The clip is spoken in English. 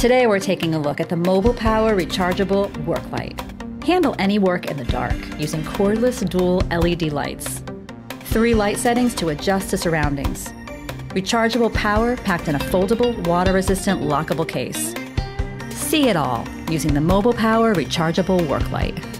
Today we're taking a look at the Mobile Power Rechargeable Work Light. Handle any work in the dark using cordless dual LED lights. Three light settings to adjust to surroundings. Rechargeable power packed in a foldable, water-resistant, lockable case. See it all using the Mobile Power Rechargeable Work Light.